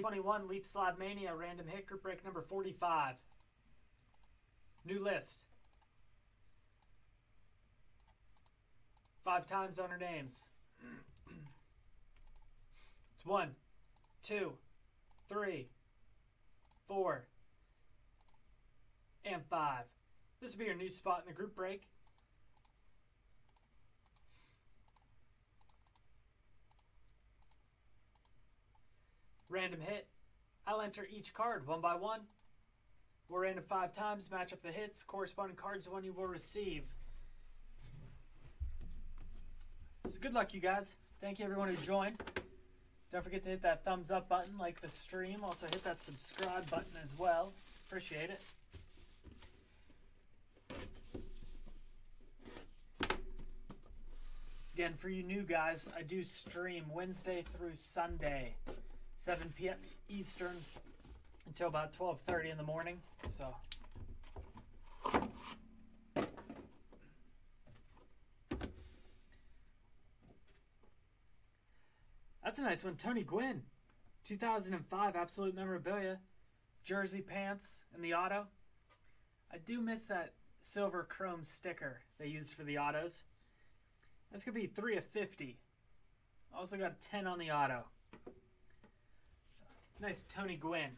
21 Leaf Slab Mania random hit group break number 45. New list. Five times on owner names. it's one, two, three, four, and five. This will be your new spot in the group break. Random hit. I'll enter each card one by one. We'll random five times, match up the hits. Corresponding cards the one you will receive. So good luck, you guys. Thank you, everyone who joined. Don't forget to hit that thumbs up button, like the stream. Also, hit that subscribe button as well. Appreciate it. Again, for you new guys, I do stream Wednesday through Sunday, 7 p.m. Eastern until about 12:30 in the morning. So That's a nice one. Tony Gwynn, 2005 Absolute Memorabilia, jersey pants, and the auto. I do miss that silver chrome sticker they used for the autos. That's going to be 3 of 50. Also got a 10 on the auto. Nice Tony Gwynn.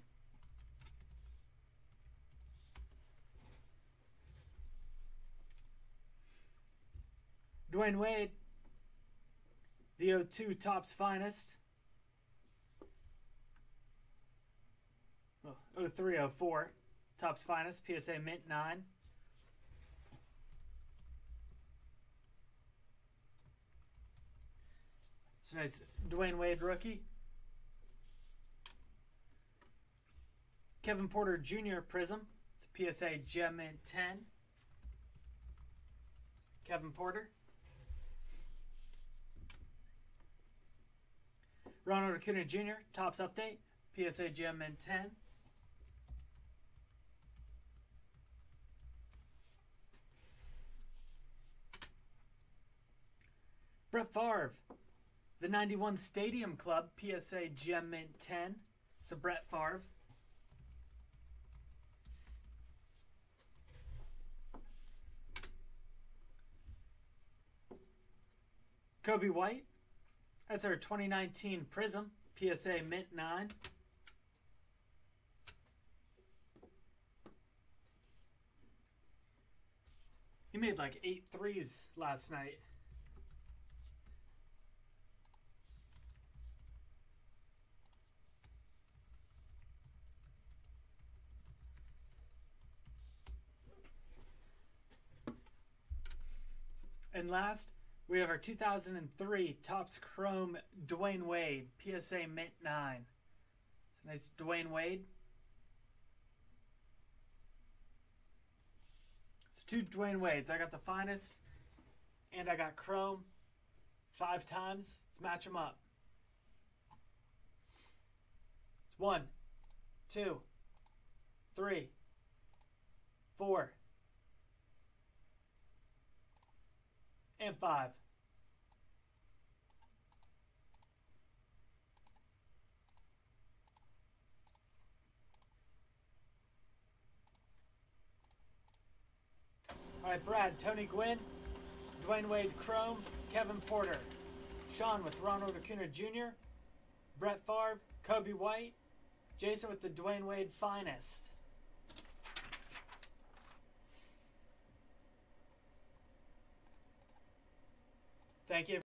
Dwyane Wade, the O2 Topps Finest. Oh, 0304 Topps Finest, PSA Mint 9. It's a nice Dwyane Wade rookie. Kevin Porter Jr. Prizm. It's a PSA Gem Mint 10. Kevin Porter. Ronald Acuna Jr. Topps Update. PSA Gem Mint 10. Brett Favre. The 91 Stadium Club. PSA Gem Mint 10. So Brett Favre. Coby White. That's our 2019 Prizm PSA Mint 9. He made like eight threes last night. And last, we have our 2003 Topps Chrome Dwyane Wade PSA Mint 9. Nice Dwyane Wade. It's two Dwyane Wades. I got the finest and I got Chrome five times. Let's match them up. It's one, two, three, four, and 5. Right, Brad, Tony Gwynn, Dwyane Wade Chrome, Kevin Porter, Sean with Ronald Acuna Jr., Brett Favre, Coby White, Jason with the Dwyane Wade Finest. Thank you.